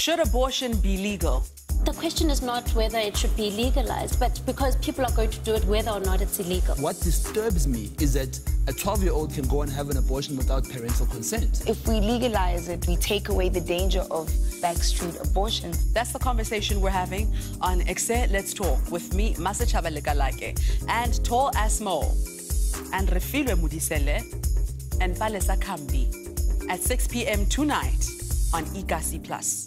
Should abortion be legal? The question is not whether it should be legalized, but because people are going to do it whether or not it's illegal. What disturbs me is that a 12 year old can go and have an abortion without parental consent. If we legalize it, we take away the danger of backstreet abortion. That's the conversation we're having on Ekse Let's Talk with me, Masechaba Lekalake, and Tall Asmo, and Refilwe Modiselle, and Palesa Kambi at 6 p.m. tonight on eKasi Plus.